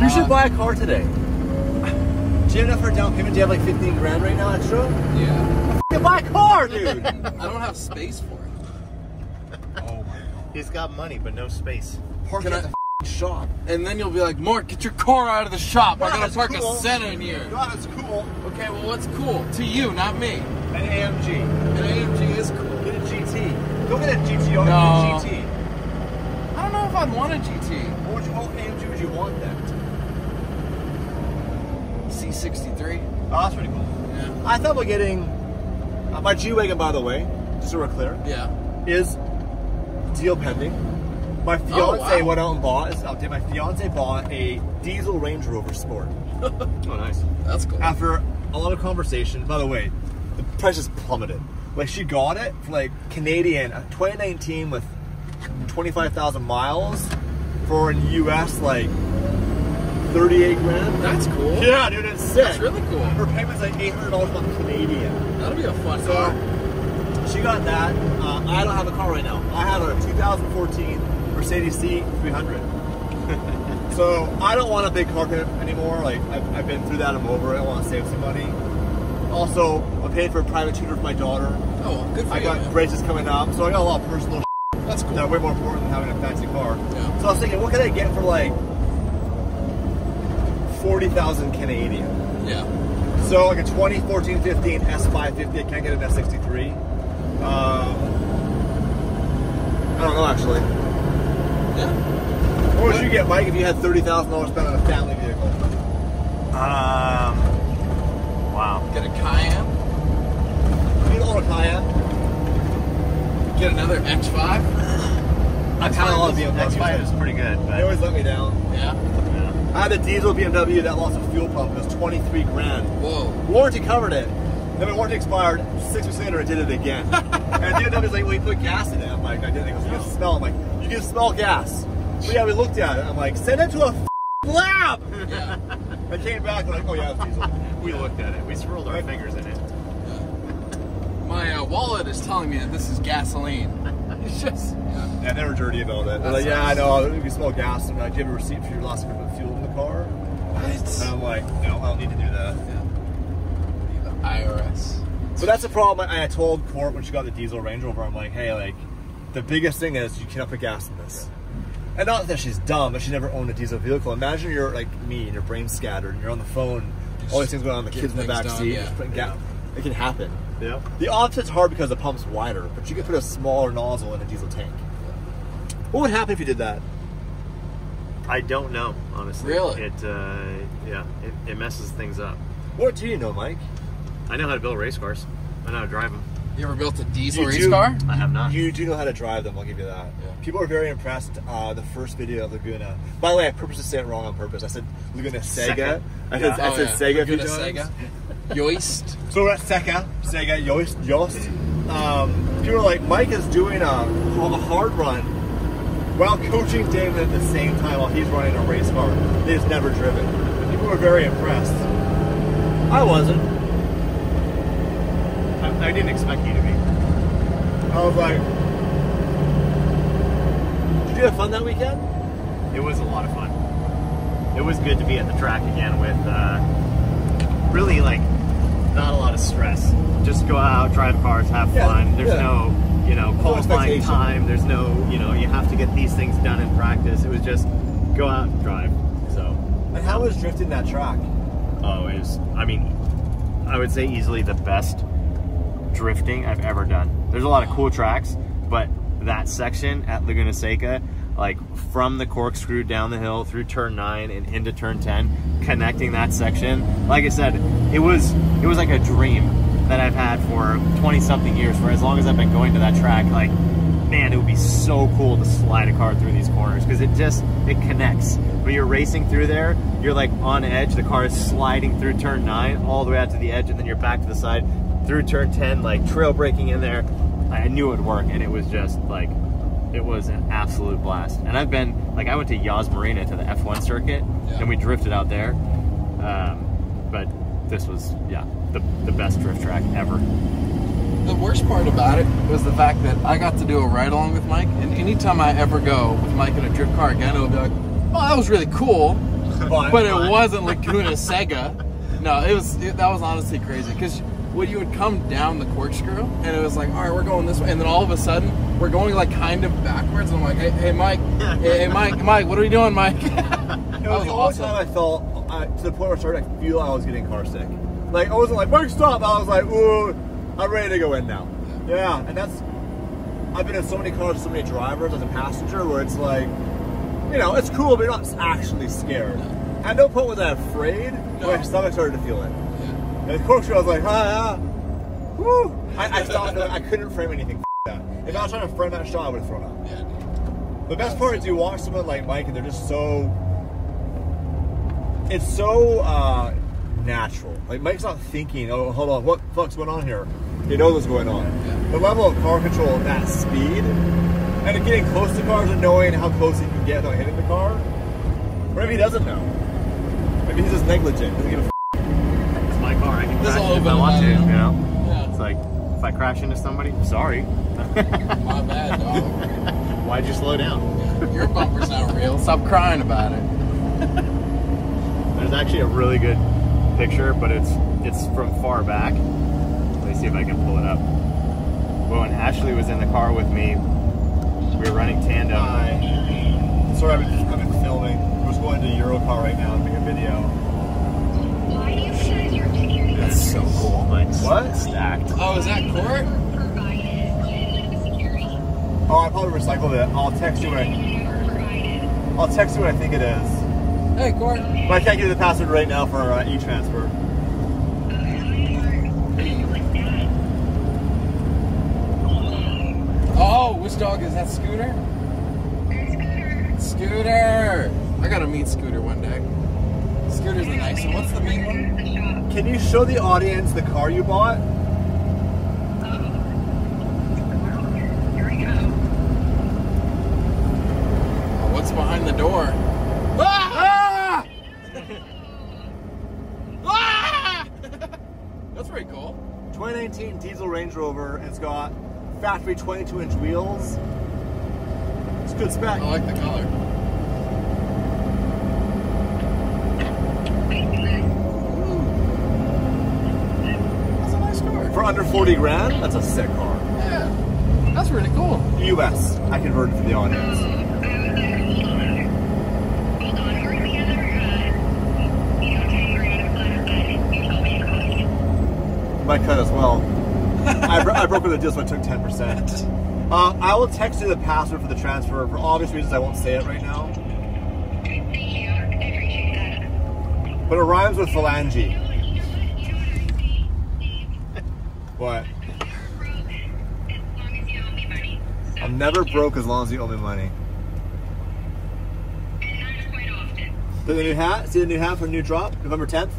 You should um, buy a car today. Do you have enough for a down payment? Do you have like 15 grand right now extra? Yeah. Fucking buy a car, dude! I don't have space for it. oh my god. He's got money, but no space. Park Can at I- the shop. And then you'll be like, Mark, get your car out of the shop. I God, gotta park cool. a Senna in here. God, it's cool. Okay, well, what's cool? To you, not me. An AMG. An AMG is cool. Get a GT. Don't get a GTO, No. get a GT. I don't know if I'd want a GT. What would you, what AMG would you want then? C63. Oh, that's pretty cool. Yeah. I thought about getting uh, my G wagon. By the way, just so we're clear, Yeah. is deal pending. My Oh, fiance wow. went out and bought. It's update. My fiance bought a diesel Range Rover Sport Oh, nice. That's cool. after a lot of conversation. By the way, the price just plummeted. Like she got it for like Canadian, uh, 2019 with 25,000 miles for in US like 38 grand. That's cool. Yeah, dude, it's sick. That's really cool. Her payment's like $800 a month Canadian. That'll be a fun So car. she got that. Uh, I don't have a car right now. I have a 2014 Mercedes C300. so I don't want a big car anymore. Like I've, I've been through that. I'm over it. I want to save some money. Also, I'm paying for a private tutor for my daughter. Oh, good for I you. I got braces coming up, so I got a lot of personal That's cool. that are way more important than having a fancy car. Yeah. So I was thinking, what can I get for like 40,000 Canadian? Yeah. So like a 2014 15 S550, I can't get an S63. Um, I don't know actually. Yeah. What would you get, Mike, if you had $30,000 spent on a family vehicle? Um. Wow. Get a Cayenne. You don't own a Cayenne? Get another X5. I kind of love BMW. That's why it was pretty good, They always let me down. Yeah. I had a diesel BMW that lost a fuel pump. It was 23 grand. Whoa. Warranty covered it. Then my warranty expired. Six weeks later, I did it again. and BMW's like, well, you put gas in it. I'm like, I didn't. He goes, you can smell. I'm like, you can smell gas. So yeah, we looked at it. I'm like, send it to a lab. Yeah. I came back and like, oh yeah, it's diesel. We looked at it. We swirled our fingers in it. My uh, wallet is telling me that this is gasoline. It's just. Yeah. Yeah, they were dirty about it. They're like, yeah, I know. You can smell gas. I'm like, do you have a receipt for your last fuel in the car? And I'm like, no, I don't need to do that. The IRS. So that's the problem. I, I told Court when she got the diesel Range Rover, I'm like, hey, like, the biggest thing is you cannot put gas in this. And not that she's dumb, but she never owned a diesel vehicle. Imagine you're like me and your brain's scattered and you're on the phone, all these things going on, the kids in the things back done, seat, yeah. just putting gas. It can happen. Yeah. The opposite's hard because the pump's wider, but you can put a smaller nozzle in a diesel tank. What would happen if you did that? I don't know, honestly. Really? It, uh, yeah, it, it messes things up. What do you know, Mike? I know how to build race cars. I know how to drive them. You ever built a diesel You race do- car? I have not. You do know how to drive them, I'll give you that. Yeah. People are very impressed. Uh, the first video of Laguna. By the way, I purposely said it wrong on purpose. I said Laguna Sega. Sega. I said, Yeah. I Oh, said yeah. Sega a few Laguna times. Sega. Yoist. So we're at Sega, Sega, Yost, Yost. Um, people are like, Mike is doing a, a hard run while coaching David at the same time while he's running a race car that he's never driven. People were very impressed. I wasn't. I, I didn't expect you to be. I was like, did you have fun that weekend? It was a lot of fun. It was good to be at the track again with uh, really like not a lot of stress. Just go out, drive cars, have Yeah, fun. There's yeah. no, you know, qualifying time. There's no, you know, you have to get these things done in practice. It was just go out and drive. So, And how was drifting that track? oh, it was. I mean, I would say easily the best drifting I've ever done. There's a lot of cool tracks, but that section at Laguna Seca, like from the corkscrew down the hill through turn nine and into turn ten, connecting that section, like I said, it was it was like a dream that I've had for 20 something years. For as long as I've been going to that track, like man, it would be so cool to slide a car through these corners because it just it connects. When you're racing through there, you're like on edge. The car is sliding through turn nine all the way out to the edge, and then you're back to the side through turn ten, like trail braking in there. I knew it would work, and it was just like it was an absolute blast. And I've been like I went to Yas Marina to the F1 circuit, Yeah. and we drifted out there. Um, but this was yeah the the best drift track ever. The worst part about it was the fact that I got to do a ride along with Mike, and anytime I ever go with Mike in a drift car again, it'll be like, "Oh, that was really cool," But, but it wasn't Laguna Sega. No, it was it, that was honestly crazy because when you would come down the corkscrew and it was like, all right, we're going this way, and then all of a sudden we're going like kind of backwards. And I'm like, hey, hey Mike, hey, hey, Mike, Mike, what are you doing, Mike? It was, the only time I felt uh, to the point where I started to feel I was getting car sick. Like I wasn't like Mike stop. I was like, ooh, I'm ready to go in now. Yeah, and that's I've been in so many cars with so many drivers as a passenger where it's like, you know, it's cool, but you're not actually scared. At no point was I afraid. No. My stomach started to feel it. And of course, I was like, ah, ah. Woo. I, I stopped. I couldn't frame anything. That. If I was trying to frame that shot, I would have thrown up. Yeah. The best part is you watch someone like Mike and they're just so. It's so uh, natural. Like Mike's not thinking, oh, hold on, what the fuck's going on here? He knows what's going on. Yeah. The level of car control at that speed, and then getting close to cars and knowing how close he can get without hitting the car. Or maybe he doesn't know. Maybe he's just negligent. Doesn't give a f- It's my car. I can There's crash it if I want to. You know, Yeah. it's like if I crash into somebody, sorry. My bad, dog. Why'd you slow down? Your bumper's not real. Stop crying about it. There's actually a really good picture, but it's it's from far back. Let me see if I can pull it up. Well, when Ashley was in the car with me, we were running tandem. Hi. Sorry, I've been, I've been filming. We're just going to Eurocar right now and make a video. Why do you guys your security That's so cool. Mine's What? Stacked. Oh, is that Court? Oh, I probably recycled it. I'll text you when I, I'll text you what I think it is. Hey, Court. But I can't give you the password right now for uh, e-transfer. Oh, which dog is that? Scooter? Scooter. Scooter. I gotta meet Scooter one day. Scooter's the nice one. What's the mean one? Can you show the audience the car you bought? Oh, here we go. what's behind the door? Ah! Ah! That's pretty cool. 2019 diesel Range Rover. It's got factory 22-inch wheels. It's good spec. I like the color. That's a nice car. For under 40 grand, that's a sick car. Yeah, that's really cool. US. I converted for the audience. Might cut as well. I, bro- I broke the deal, so I took 10%. Uh, I will text you the password for the transfer. For obvious reasons, I won't say it right now. But it rhymes with phalange. What? I'm never broke as long as you owe me money. The new hat? See the new hat for new drop? November 10th?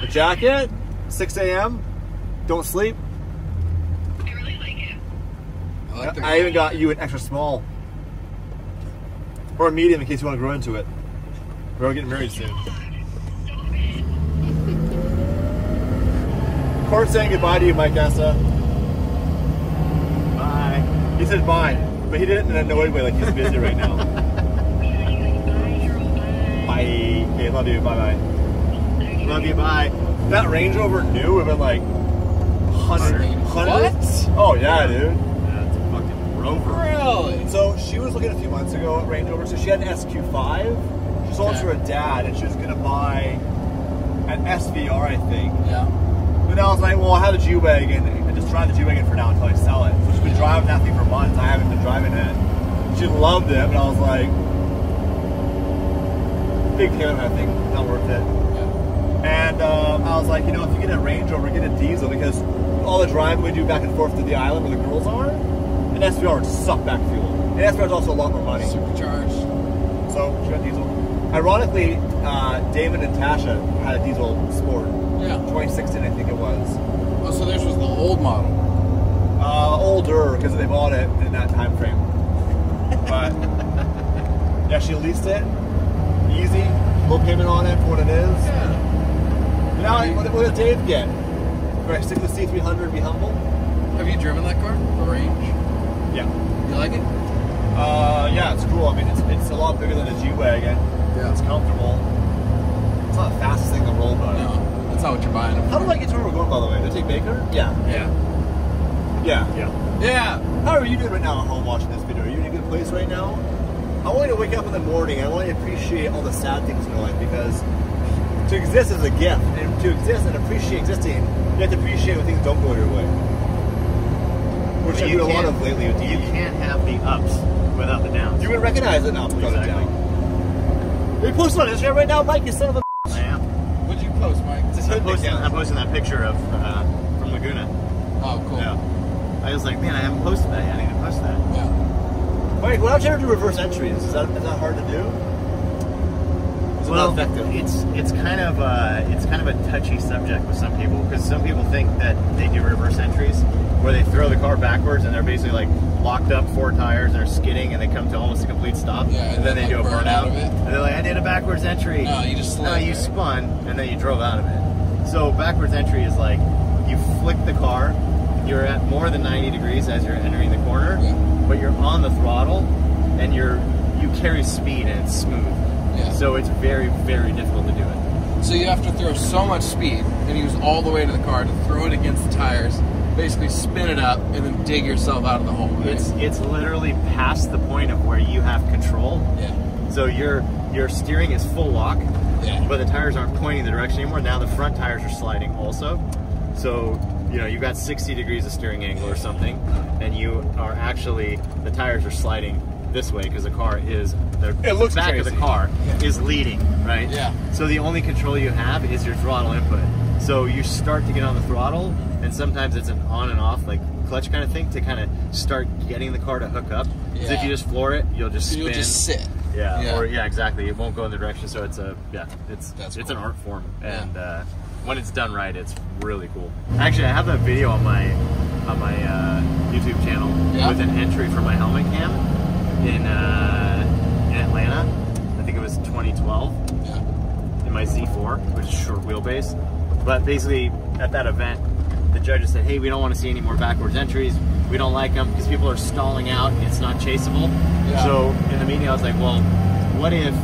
The jacket? 6 a.m. Don't sleep. I like the I even got you an extra small. Or a medium in case you want to grow into it. We're all getting married soon. Court saying goodbye to you, Mike Essa. Bye. He said bye, but he did it in an annoyed way, like he's busy right now. Bye. Okay, love you. Bye bye. Love you. Bye. That Range Rover new would have been like hundred, hundreds. Oh yeah, dude. That's a fucking rover. Really? So she was looking a few months ago at Range Rover. So she had an SQ5. She sold it to her dad, and she was gonna buy an SVR, I think. Yeah. But then I was like, well, I have a G wagon, and just drive the G wagon for now until I sell it. So she's been driving that thing for months. I haven't been driving it. She loved it, but I was like, big payment, I think, not worth it. yeah. And um, I was like, you know, if you get a Range Rover, get a diesel because all the driving we do back and forth to the island where the girls are, an SVR would suck back fuel. And SVR is also a lot more money. Supercharged. So she got diesel. Ironically, uh, David and Tasha had a diesel Sport, Yeah. 2016, I think it was. Oh, so theirs was the old model. Uh, older because they bought it in that time frame. But yeah, she leased it. Easy, low payment on it for what it is. Yeah. Now, what, what does Dave get? Do I stick the C300 be humble? Have you driven that car? The range? Yeah. You like it? Uh, yeah, it's cool. I mean, it's, it's a lot bigger than a G Wagon. Yeah. It's comfortable. It's not the fastest thing in the world, but No, that's not what you're buying how do I get to where we're going, by the way? Did I take Baker? Yeah. Yeah. Yeah. Yeah. Yeah. How are you doing right now at home watching this video? Are you in a good place right now? I want you to wake up in the morning. I want you to appreciate all the sad things in your life because to exist is a gift, and to exist and appreciate existing, you have to appreciate when things don't go your way. Which I You do a lot can't- of lately with You can't have the ups without the downs. You would recognize it now because it's Exactly. down. You posting on Instagram right now, Mike? You son of a. I am. What'd you post, Mike? I'm posting. I'm posting that picture of uh, from Laguna. Oh, cool. Yeah. I was like, man, I haven't posted that yet. I need to post that. Yeah. Mike, what ever do reverse entries? Is that is that hard to do? Is it not effective? it's it's kind of uh, it's kind of a touchy subject with some people because some people think that they do reverse entries where they throw the car backwards and they're basically like locked up four tires and they're skidding and they come to almost a complete stop Yeah, and and then then, they do a like, burn out burnout and they're like I did a backwards entry. No, you just no, you spun and then you drove out of it. So backwards entry is like you flick the car, you're at more than 90 degrees as you're entering the corner, Yeah. but you're on the throttle and you're you carry speed and it's smooth. Yeah. So it's very, very difficult to do it. So you have to throw so much speed and use all the way to the car to throw it against the tires, basically spin it up, and then dig yourself out of the hole. Right? It's it's literally past the point of where you have control. yeah. So your your steering is full lock, Yeah. but the tires aren't pointing the direction anymore. Now the front tires are sliding also. So you know you've got 60 degrees of steering angle or something, and you are actually the tires are sliding this way because the car is the It looks back of the crazy. car is leading, right? Yeah. So the only control you have is your throttle input. So you start to get on the throttle, and sometimes it's an on and off, like clutch kind of thing, to kind of start getting the car to hook up. 'Cause Yeah. if you just floor it, you'll just spin. you'll just sit. Yeah, Yeah. Or yeah, exactly. It won't go in the direction. So it's a yeah. It's That's it's cool. an art form, Yeah. and uh, when it's done right, it's really cool. Actually, I have a video on my on my uh, YouTube channel Yeah. with an entry for my helmet cam in uh, in Atlanta. I think it was 2012 Yeah. in my Z4, which is short wheelbase. But basically, at that event, the judges said, "Hey, we don't want to see any more backwards entries. We don't like them because people are stalling out. It's not chaseable." Yeah. So in the meeting, I was like, "Well, what if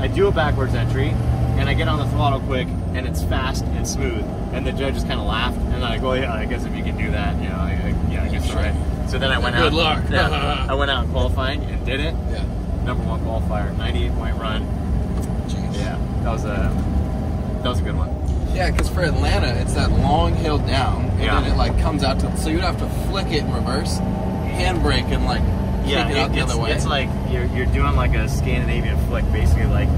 I do a backwards entry and I get on the throttle quick and it's fast and smooth?" And the judges kind of laughed, and I'm like, "Well, yeah, I guess if you can do that, you know, I, I, yeah, I guess all right." So then I went Good out. luck. Yeah, I went out and qualified and did it. Yeah. Number one qualifier, 98 point run. Jeez. Yeah, that was a that was a good one. Yeah, because for Atlanta, it's that long hill down, and Yeah. then it like comes out to. So you'd have to flick it in reverse, handbrake, and like Yeah, kick it out the it's, other way. it's like you're you're doing like a Scandinavian flick, basically. Like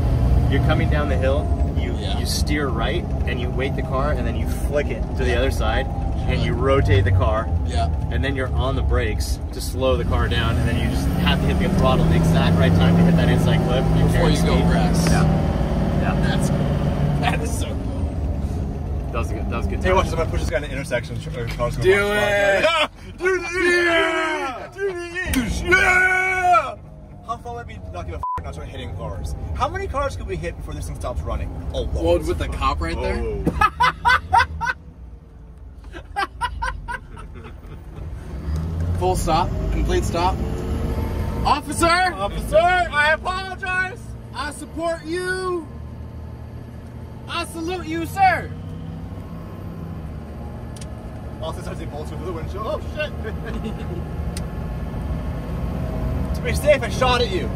you're coming down the hill, you Yeah. you steer right, and you wait the car, and then you flick it to the other side, and you rotate the car, yeah. and then you're on the brakes to slow the car down, and then you just have to hit the throttle at the exact right time to hit that inside clip and Before carry you go speed. grass. Yeah, yeah, That's that is so cool. that was a good. That was a good. Hey, watch this. I'm gonna push this guy in the intersection. or cars Do gonna it. Yeah! Do it! Do it! Yeah! How far would we not give a f- not start hitting cars? How many cars could we hit before this thing stops running? Oh, Well, with the cop right there. Oh. Full stop. Complete stop. Officer. Officer, I apologize. I support you. I salute you, sir. Officer starts bolts over the windshield. Oh shit! to be safe, I shot at you.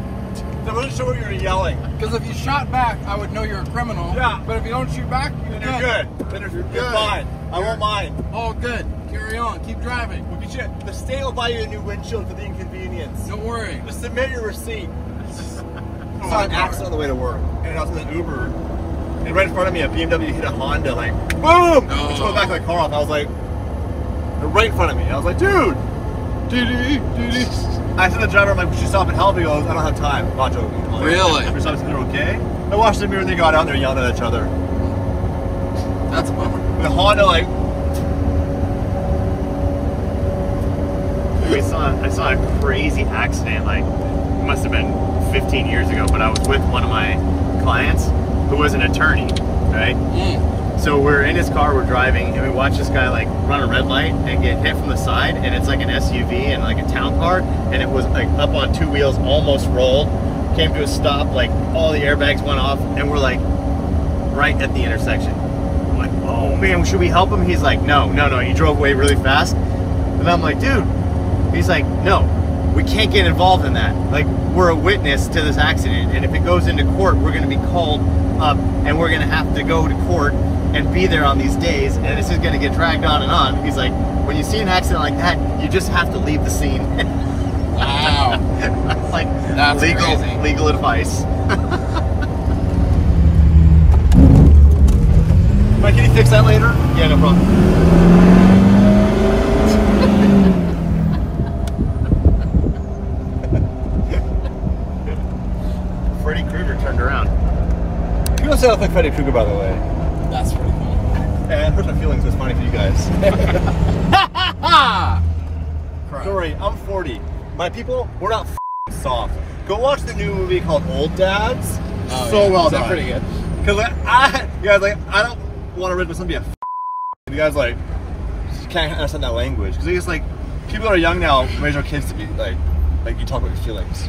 I wasn't sure what you were yelling. Because if you shot back, I would know you're a criminal. Yeah. But if you don't shoot back, you're, Then you're good. Then you're, you're good. fine. I won't mind. All good. Carry on. Keep driving. We'll get you. The state will buy you a new windshield for the inconvenience. Don't worry. Just submit your receipt. I saw an accident on the way to work, and I was in an Uber, and right in front of me, a BMW hit a Honda, like boom! I just went back to the car off. I was like, right in front of me. I was like, dude, Dee-dee, dee-dee. I said to the driver, I'm like, we should stop and help. He goes, I don't have time. I'm not joking. I'm like, Really? We stopped, they're okay. I watched the mirror, and they got out, and they're yelling at each other. That's a bummer. The Honda, like, we saw I saw a crazy accident like it must have been 15 years ago but I was with one of my clients who was an attorney right Mm. so we're in his car we're driving and we watch this guy like run a red light and get hit from the side and it's like an SUV and like a town car and it was like up on two wheels almost rolled came to a stop. Like all the airbags went off, and we're like right at the intersection. I'm like, oh man, should we help him? He's like, no, no, no. He drove away really fast, and I'm like, dude. He's like, no, we can't get involved in that. Like, we're a witness to this accident, and if it goes into court, we're going to be called up, and we're going to have to go to court and be there on these days, and this is going to get dragged on and on. He's like, when you see an accident like that, you just have to leave the scene. Wow. like That's legal crazy. legal advice. Mike, can you fix that later? Yeah, no problem. Freddy Krueger turned around. You don't sound like Freddy Krueger, by the way. That's pretty cool. And it hurt my feelings. It's funny for you guys. Sorry, I'm 40. My people, we're not f***ing soft. Go watch the new movie called Old Dads. Oh, so yeah. well Is that done. pretty good? Because like, I, you guys like, I don't want to read something be a. F- you guys like, just can't understand that language. Because it's like, people that are young now raise their kids to be like, like you talk about your feelings.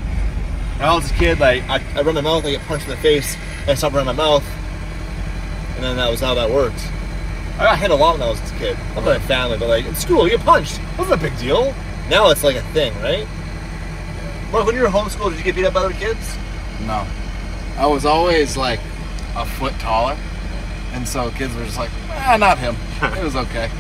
When I was a kid, like I, I run my mouth, I get punched in the face, I stop running my mouth, and then that was how that worked. I got hit a lot when I was a kid. I'm not a family, but like in school, you get punched. Wasn't a big deal. Now it's like a thing, right? Mark, when you were homeschooled, did you get beat up by other kids? No. I was always like a foot taller. And so kids were just like, ah, not him. It was okay.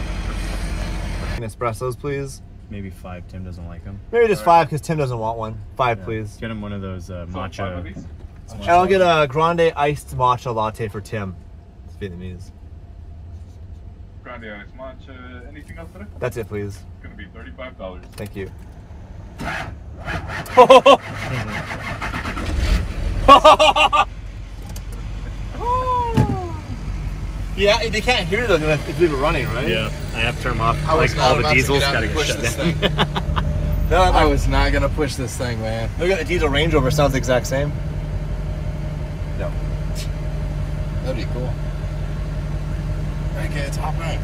Espressos, please. Maybe five. Tim doesn't like them. Maybe just five because Tim doesn't want one. Five, please. Get him one of those uh, matcha. And I'll get a grande iced matcha latte for Tim. It's Vietnamese. Grande ice matcha. Anything else today? That's it, please. It's gonna be thirty-five dollars. Thank you. yeah, they can't hear though if you leave it running, right? Yeah, I have to turn them off. I like all the diesels gotta get push shut this down. thing. No, I I was not gonna push this thing, man. Look at the diesel Range Rover. Sounds the exact same. No. That'd be cool. Okay, it's hopping.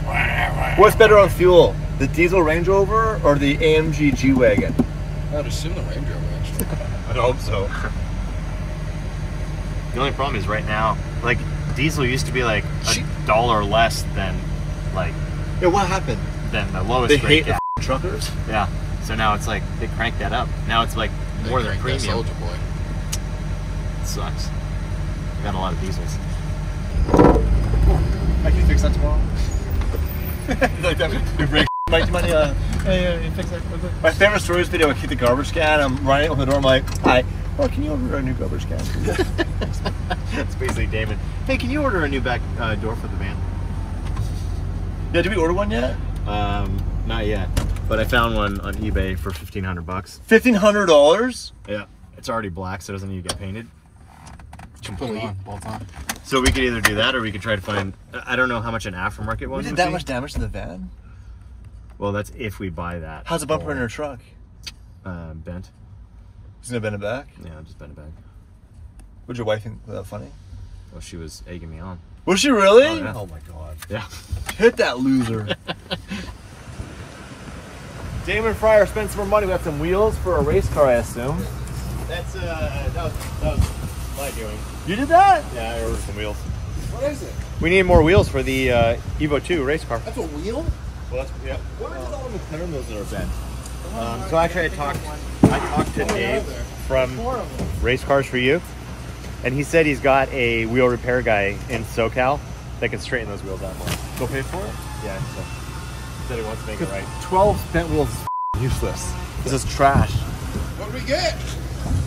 What's better on fuel, the diesel Range Rover or the AMG G wagon? I would assume the Range Rover actually. I hope so. The only problem is right now, like diesel used to be like a dollar less than like Yeah, what happened? Then the lowest They rate hate the truckers. Yeah. So now it's like they crank that up. Now it's like They more than cranked that premium. Soldier Boy. It sucks. Got a lot of diesels. I can fix that tomorrow. like that, we break. Mike, do you mind, uh, hey, uh, fix that real quick? My favorite story is video. I kick the garbage can. I'm running open the door. I'm like, hi. Oh, can you order a new garbage can? It's basically Damon. Hey, can you order a new back uh, door for the van? Yeah, did we order one yet? Um, not yet. But I found one on eBay for fifteen hundred bucks. Fifteen hundred dollars. Yeah. It's already black, so it doesn't need to get painted. Put it on, bolt on. So we could either do that, or we could try to find. I don't know how much an aftermarket one We would did that be. much damage to the van. Well, that's if we buy that. How's the bumper in Or, her truck? Uh, bent. He's gonna bend it back. Yeah, I'll just bend it back. Would your wife think that funny? Well, she was egging me on. Was she really? Oh, yeah. oh my god. Yeah. Hit that loser. Damon Fryer spent some more money. We got some wheels for a race car, I assume. That's uh, that was that was my doing. You did that? Yeah, I ordered some wheels. What is it? We need more wheels for the uh, Evo 2 race car. That's a wheel? Well, that's, yeah. What is all the McLaren those that are bent? Um, so actually, I talked I talked to Dave from Race Cars for You, and he said he's got a wheel repair guy in SoCal that can straighten those wheels out more. Go pay for it? Yeah, so he said he wants to make it right. 12 spent wheels is useless. This is trash. What do we get?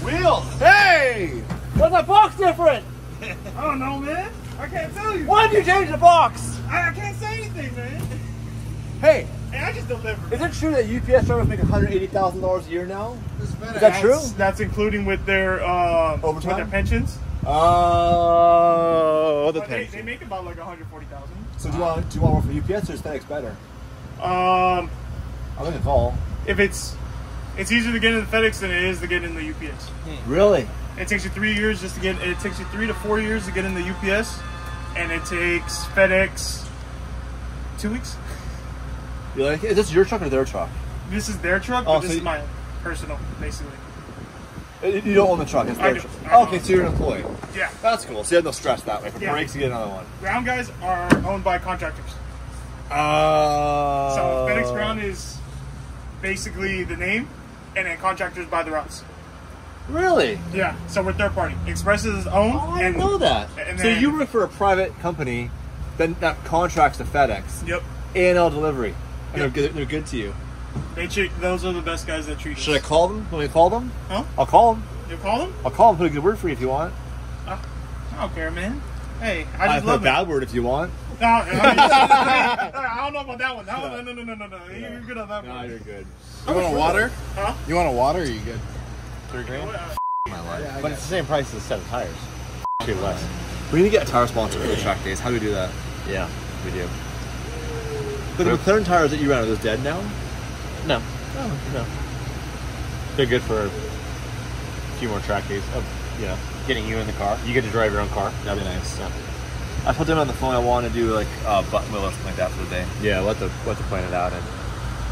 Wheels! Hey! What's the box different? I don't know, man. I can't tell you. Why did you change the box? I, I can't say anything, man. Hey, Hey, I just delivered. is it true that UPS drivers make $180,000 a year now? Is that true? That's, that's including with their um, with their pensions. Oh, the But they, they make about like 140,000. So do you want do you want one for UPS or is FedEx better? Um, I think it's all. if it's it's easier to get in the FedEx than it is to get in the UPS. Really? It takes you three years just to get. It takes you three to four years to get in the UPS, and it takes FedEx two weeks. You like? Is this your truck or their truck? This is their truck, Oh, but this so is my personal, basically. Uh, You don't own the truck. It's I their do. truck. Own Okay, so you're an employee. Yeah. That's cool. So you have no stress that way. If it Yeah. breaks, you get another one. Ground guys are owned by contractors. Uh, So FedEx Ground is basically the name, and then contractors buy the routes. Really? Yeah. So we're third party. Express is owned. Oh, I and, know that. and so you work for a private company that, that contracts to FedEx, Yep. A&L Delivery, and Yep. They're good. They're good to you. They treat. Those are the best guys that treat Should I us. call them? Let me call them. Huh? I'll call them. You call them? I'll call them. Put a good word for you if you want. I don't care, man. Hey, I I just put a love it. bad word if you want. No, I, mean, I don't know about that one. No, no, no, no, no, no, no. You're good on that one. you're good. You want a water? Huh? You want a water? Or are you good? Three grand? Uh, My life. but it's the same price as a set of tires. Too less. We need to get a tire sponsor for the track days. How do we do that? Yeah, we do. But the McLaren tires that you ran are those dead now? No. Oh, no, no. They're good for a few more track days of, you know, getting you in the car. You get to drive your own car. That'd be nice. Yeah. I told them on the phone I want to do like a button wheel or something like that for the day. Yeah, let the let the plan it out and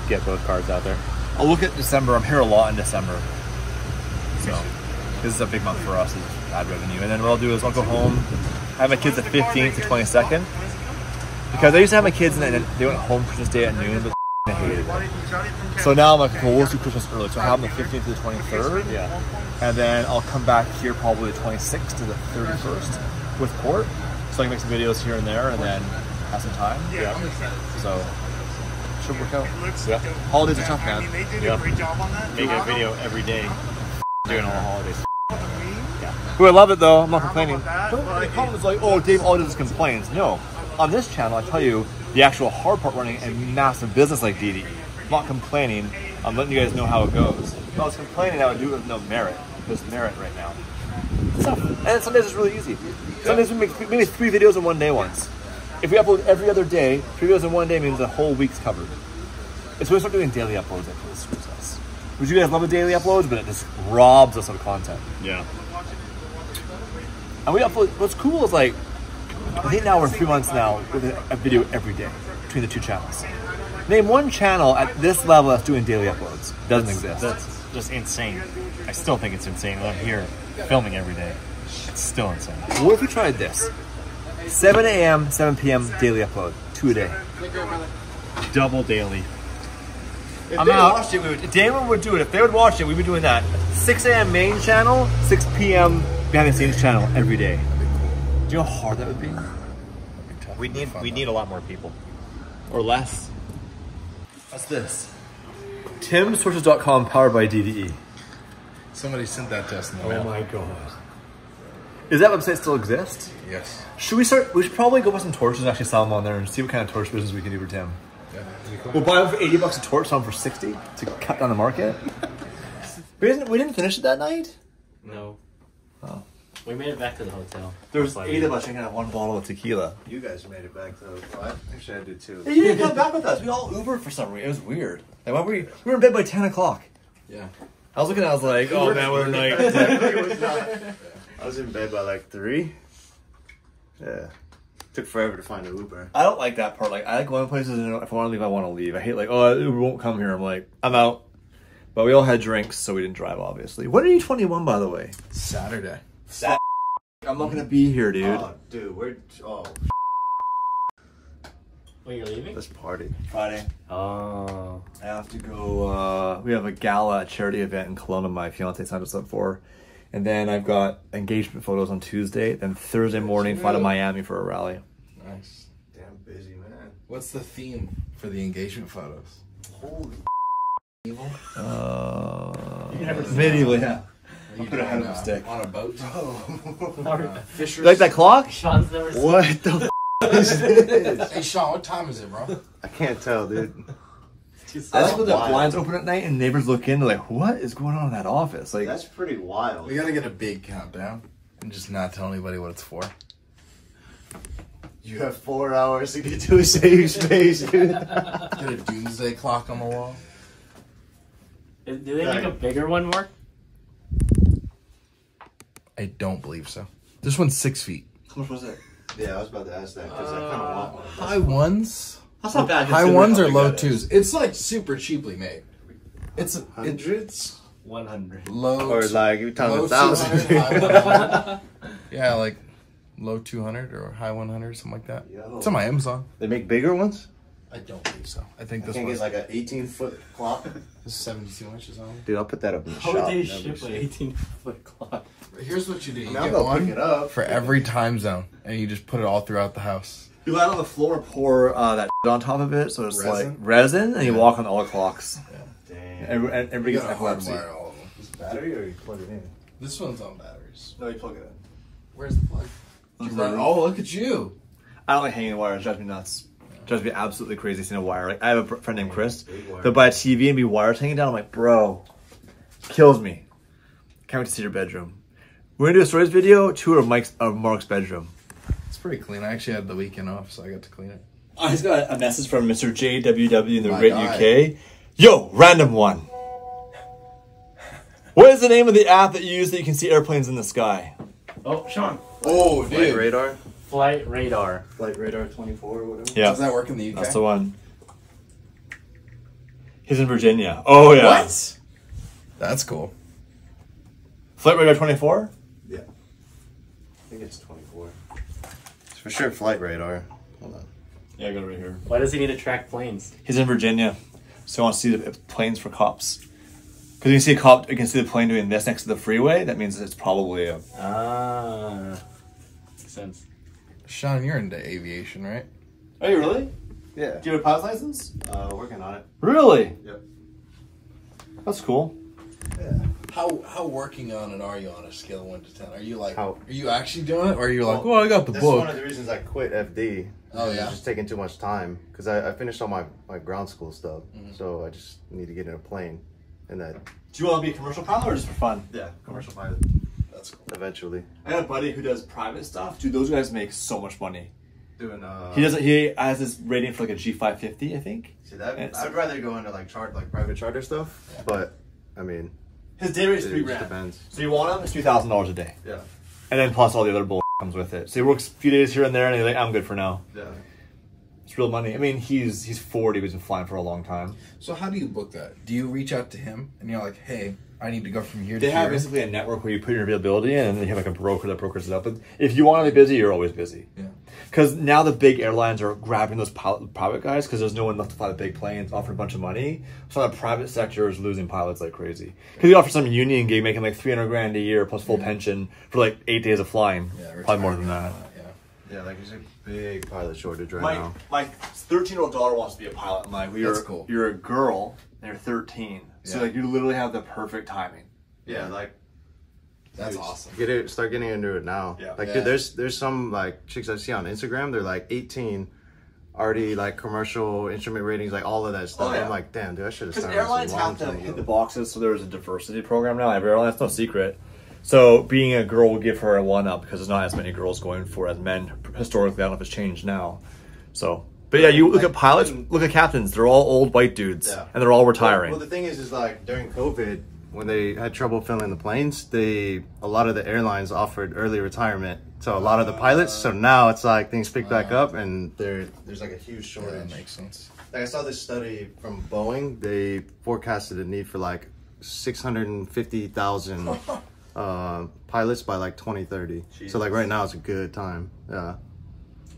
get both cars out there. I'll look at December. I'm here a lot in December. So this is a big month for us is ad revenue. And then what I'll do is I'll go home. I have my kids the 15th to 22nd. Because I used to have my kids and then they went home Christmas Day at noon, but I hated it. So now I'm like, well, we'll do Christmas early. So I have them the 15th to the 23rd. Yeah. And then I'll come back here probably the 26th to the 31st with Court. So I can make some videos here and there and then have some time. Yeah. So should work out. looks Yeah. good. Holidays are tough, man. I man. mean, they did Yeah. a great job on that. Making a video every day doing all the holidays. Ooh, I love it though. I'm not complaining. about that, Don't but the comments like, oh, Dave all does is complains. No, on this channel, I tell you the actual hard part running a massive business like DDE. I'm not complaining. I'm letting you guys know how it goes. If I was complaining, I would do it with no merit. There's merit right now. Tough. And some days it's really easy. Some days we make maybe three videos in one day once. If we upload every other day, three videos in one day means the whole week's covered. It's when we start doing daily uploads that really screws us. Would you guys love the daily uploads, but it just robs us of content. Yeah. And we upload. What's cool is like, I think now we're three months now with a, a video every day between the two channels. Name one channel at this level that's doing daily uploads. Doesn't exist. That's just insane. I still think it's insane. I'm here filming every day. It's still insane. What if we tried this? 7 a.m., 7 p.m. daily upload, two a day. Double daily. If I'm they out. watched it, we would, Damon would do it. If they would watch it, we'd be doing that. 6 a.m. main channel, 6 p.m. behind the scenes channel every day. Do you know how hard that would be? We need we need a lot more people. Or less. What's this? TimSources.com powered by DDE. Somebody sent that to us in the oh mail. Oh my god. Is that website still exist? Yes. Should we start? We should probably go buy some torches and actually sell them on there and see what kind of torch business we can do for Tim. Yeah. Cool. We'll buy them for 80 bucks a torch, sell them for 60 to cut down the market. we, didn't, we didn't finish it that night? No. We made it back to the hotel. There was eight of us drinking that one bottle of tequila. You guys made it back though. Well, I- actually, I did too. You didn't come back with us. We all Ubered for some reason. It was weird. Like, why were we, we were in bed by 10 o'clock. Yeah. I was looking at I was like, oh man, what a night. was not. I was in bed by like three. Yeah. Took forever to find an Uber. I don't like that part. Like, I like going places and if I want to leave, I want to leave. I hate, like, oh, Uber won't come here. I'm like, I'm out. But we all had drinks, so we didn't drive, obviously. When are you 21, by the way? Saturday. I'm not going to be here, dude. Oh, dude, we're oh Wait, you're leaving? let's party. Friday. Oh. I have to go. Uh, we have a gala charity event in Kelowna. My fiance signed us up for, and then I've got engagement photos on Tuesday. Then Thursday morning, fly to Miami for a rally. Nice. Damn busy man. What's the theme for the engagement photos? Holy. Uh, medieval, yeah. You put a head on, on a uh, stick. On a boat. Fishers. You like that clock? Sean's never seen What the f- is this? Hey Sean, what time is it, bro? I can't tell, dude. I like when the wild. blinds open at night and neighbors look in. They're like, "What is going on in that office?" Like, That's pretty wild. We gotta get a big countdown and just not tell anybody what it's for. You have four hours to get to a safe space, dude. Get a doomsday clock on the wall. Do they make a bigger one work? I don't believe so. This one's six feet. how much was it? Yeah, I was about to ask that because I kind of want one. High ones. That's not bad. High ones how or low that is. twos. It's like super cheaply made. It's it, Hundreds? 100. Low. Or like you times low a thousand. 200, high 100. yeah, like low 200 or high 100, something like that. Yo. It's on my Amazon. they make bigger ones. I don't believe so. I think I this can one's get like an 18 foot clock. this is 72 inches on. Dude, I'll put that up in the How shop. would they That'd ship an sick. 18 foot clock? Here's what you do. I You mean, I'll get go one pick it up for every time zone, and you just put it all throughout the house. You land on the floor, pour uh, that on top of it, so it's Resin? like resin, and you walk on all the clocks. Damn. Every, and everybody You gets gotta epilepsy. hardwire all of them. Is it battery or you plug it in? This one's on batteries. No, you plug it in. Where's the plug? You run- oh, look at you. I don't like hanging wires. It drives me nuts. It drives me absolutely crazy seeing a wire. Like I have a friend named Chris. Big. They'll buy a TV and be wires hanging down. I'm like, bro, kills me. Can't wait to see your bedroom. We're gonna do a stories video. Tour of Mike's of Mark's bedroom. It's pretty clean. I actually had the weekend off, so I got to clean it. Oh, I just got a message from Mr. JWW in the My Rit guy. UK. Yo, random one. What is the name of the app that you use that you can see airplanes in the sky? Oh, Sean. Oh, Flight radar? Flight radar. Flight radar 24 or whatever? Yeah, Does that work in the UK? that's the one. He's in Virginia. Oh yeah. What? That's cool. Flight Radar 24? Yeah. I think it's 24. It's for sure flight radar. Hold on. Yeah, I got it right here. Why does he need to track planes? He's in Virginia, so he wants to see the planes for cops. Because you can see a cop, you can see the plane doing this next to the freeway. That means it's probably a. Ah. Makes sense. Sean, you're into aviation, right? Are you really? Yeah. Do you have a pilot's license? Uh, working on it. Really? Yep. That's cool. Yeah. How how working on it are you on a scale of one to ten? Are you like How- are you actually doing it, or are you like, Well, well, I got the This is book? one of the reasons I quit FD. Oh, It was yeah? just taking too much time because I, I finished all my, my ground school stuff. Mm-hmm. So I just need to get in a plane and that Do you want to be a commercial pilot or just for fun? yeah commercial pilot That's cool. eventually. I got a buddy who does private stuff. Dude, those guys make so much money. Doing uh. He does. He has this rating for like a G550, I think. See that? It's- I'd rather go into like chart like private charter stuff, but I mean His day rate is three just grand. depends. So you want him? It's two thousand dollars a day, Yeah. and then plus all the other bull comes with it. So he works a few days here and there, and he's like, "I'm good for now." Yeah. It's real money. I mean, he's he's 40, but he's been flying for a long time. So how do you book that? Do you reach out to him and you're like, hey, I need to go from here They to have here? basically a network where you put your availability in, and then you have like a broker that brokers it up. But if you want to be busy, you're always busy. Yeah. Because now the big airlines are grabbing those pilot, private guys because there's no one left to fly the big planes, offering a bunch of money. So the private sector is losing pilots like crazy. Because you offer some union gig making like 300 grand a year plus full pension for like eight days of flying. Yeah, Probably more than that. Yeah. Yeah, like there's a big pilot shortage right My now. my 13 year old daughter wants to be a pilot. I'm like, well, you're, That's cool. You're a girl. And you're 13. So like you literally have the perfect timing. Yeah, like That's dude, awesome. Get it, start getting into it now. Yeah. Like, Yeah. dude, there's there's some like chicks I see on Instagram. They're like 18, already like commercial instrument ratings, like all of that stuff. Oh, yeah. I'm like, damn, dude, I should have Because started. airlines a long have to time hit ago. the boxes, so there's a diversity program now. Every airline, it's no secret. So being a girl will give her a one up because there's not as many girls going for as men historically. I don't know if it's changed now. So, but yeah, you look at pilots, look at captains. They're all old white dudes, Yeah. and they're all retiring. Well, the thing is, is like during COVID, when they had trouble filling the planes, they a lot of the airlines offered early retirement to a lot of the pilots. So now it's like things pick back up, and there there's like a huge Yeah, shortage. that makes sense. Like I saw this study from Boeing. They forecasted a need for like six hundred and fifty thousand uh, pilots by like twenty thirty. So like right now it's a good time. Yeah.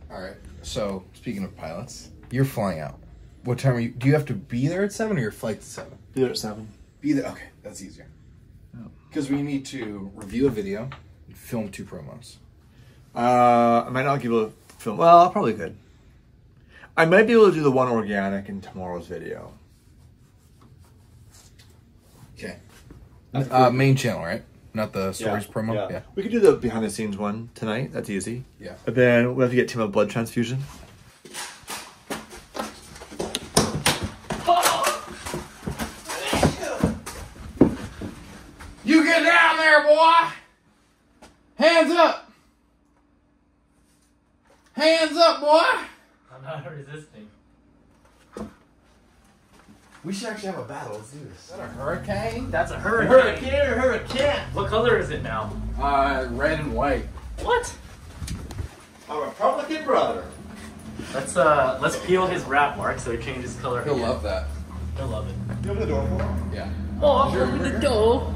All right. So speaking of pilots, you're flying out. What time are you? Do you have to be there at seven, or your flight's at seven? Be there at seven. Be there. Okay, that's easier. Because we need to review a video, and film two promos. Uh, I might not give a film. Well, I probably could. I might be able to do the one organic in tomorrow's video. Okay. Uh, main channel, right? Not the stories Yeah, promo. Yeah. We could do the behind the scenes one tonight. That's easy. Yeah. But then we have to get Tim a blood transfusion. You get down there, boy! Hands up! Hands up, boy! I'm not resisting. We should actually have a battle. Let's do this. Is that a hurricane? That's a hurricane. Hurricane or hurricane? What color is it now? Uh, red and white. What? Our Republican brother. Let's uh let's peel his wrap, Mark, so he changes color. He'll again. love that. He'll love it. You open the door for him? Yeah. off. Open the door.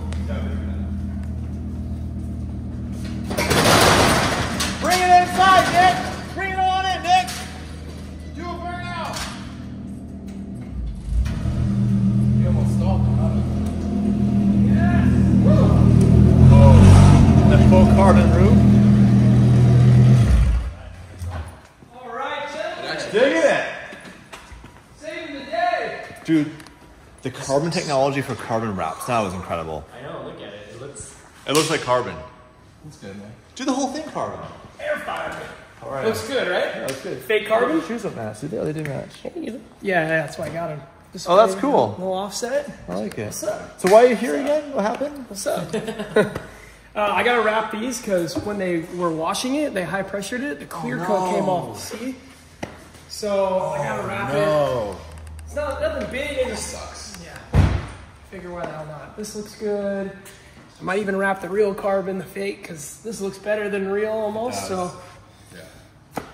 Carbon technology for carbon wraps, that was incredible. I know, look at it. It looks. It looks like carbon. That's good, man. Do the whole thing carbon. Air fire. All right. Looks good, right? That's good. Fake carbon? Shoes don't match. See, they do match. Yeah, yeah, that's why I got them. Just Oh, that's fade, cool. Little offset. I like it. What's up? So why are you here again? What happened? What's up? uh, I gotta wrap these because when they were washing it, they high pressured it. The clear coat came off. See? So I gotta wrap it. Oh. It's not nothing big. It just sucks. Yeah. Figure why the hell not. This looks good. I might even wrap the real carbon, the fake, because this looks better than real almost. So yeah.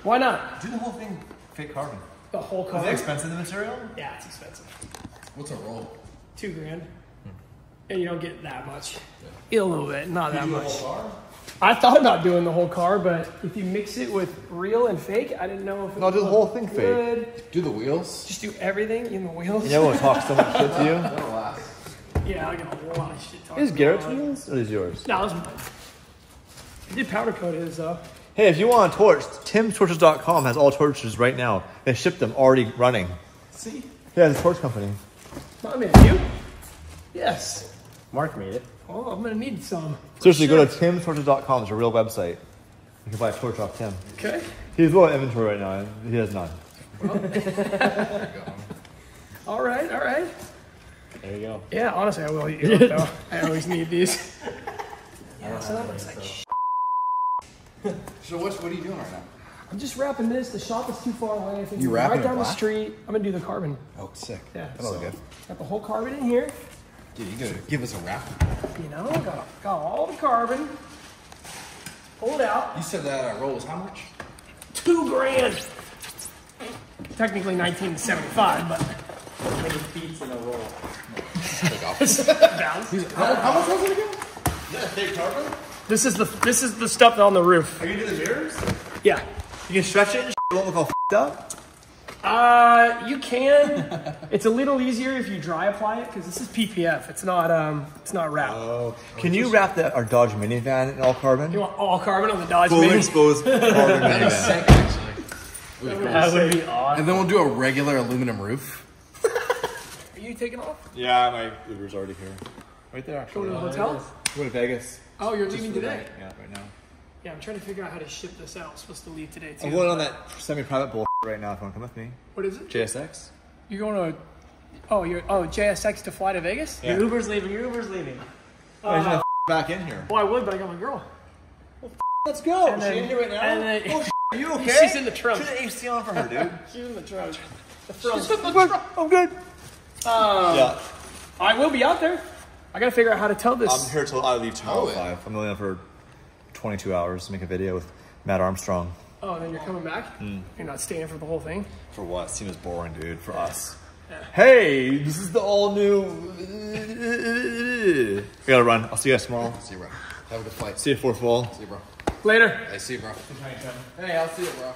why not? Do the whole thing fake carbon. The whole carbon. Is it expensive, the material? Yeah, it's expensive. What's a roll? Two grand. And you don't get that much. A little bit, not that much. I thought about doing the whole car, but if you mix it with real and fake, I didn't know if it No, would do the whole thing fake. Do the wheels? Just do everything in the wheels. Yeah, everyone talks so much shit to you. That'll last. Yeah, I got a lot of shit talking Is Garrett's about. wheels or is yours? No, it's mine. I did powder coat his though. Hey, if you want a torch, timtorches.com has all torches right now. They ship them already running. See? Yeah, the torch company. My man, you? Yes. Mark made it. Oh, I'm gonna need some. Seriously, go to timtorches.com. It's a real website. You can buy a torch off Tim. Okay. He's low on inventory right now. He has none. All right, all right. There you go. Yeah, honestly, I will eat you up, though. I always need these. Yeah, so that looks like sh- So what, what are you doing right now? I'm just wrapping this. The shop is too far away. I think You it's wrapping right it down the black? street. I'm gonna do the carbon. Oh, sick. Yeah. That'll look good. Got the whole carbon in here. Dude, you gotta give us a wrap. You know, got, got all the carbon. Pull it out. You said that uh, roll was how much? Two grand. Technically 1975, but Many feet in a roll. Pounds. How, how much was it again? This is the this is the stuff on the roof. Are you gonna do the mirrors? Yeah. You can stretch it and it won't look all f***ed up. Uh, you can. it's a little easier if you dry apply it because this is PPF. It's not um, it's not wrap. Oh. Can you wrap that our Dodge minivan in all carbon? you want all carbon on the Dodge Fully Mini? exposed carbon minivan. That would be awesome. And then we'll do a regular aluminum roof. Are you taking off? Yeah, my Uber's already here. Right there, actually. Going to actually. the hotel? Going to Vegas. Oh, you're Just leaving today. night. Yeah, right now. Yeah, I'm trying to figure out how to ship this out. I'm supposed to leave today too. I'm going on that semi-private bull right now. If you want to come with me, What is it? JSX. You're going to? Oh, you're oh JSX to fly to Vegas? Yeah. Your Uber's leaving. Your Uber's leaving. Oh, he's gonna uh, back in here. Well, I would, but I got my girl. Let's go. And then- and then- oh, are you okay? She's in the trunk. Turn the AC on for her, dude. She's in the trunk. The front. I'm good. I'm good. Um, Yeah, I will be out there. I gotta figure out how to tell this. I'm here till I leave tomorrow Oh, at yeah. five. I'm only on for 22 hours to make a video with Matt Armstrong. Oh, and then you're coming back? Hmm. You're not staying for the whole thing? For what? Seems boring, dude. For us. Hey, this is the all new. We gotta run. I'll see you guys tomorrow. See you, bro. Have a good flight. See you at fourth wall. See you, bro. Later. Hey, see you, bro. Hey, I'll see you, bro.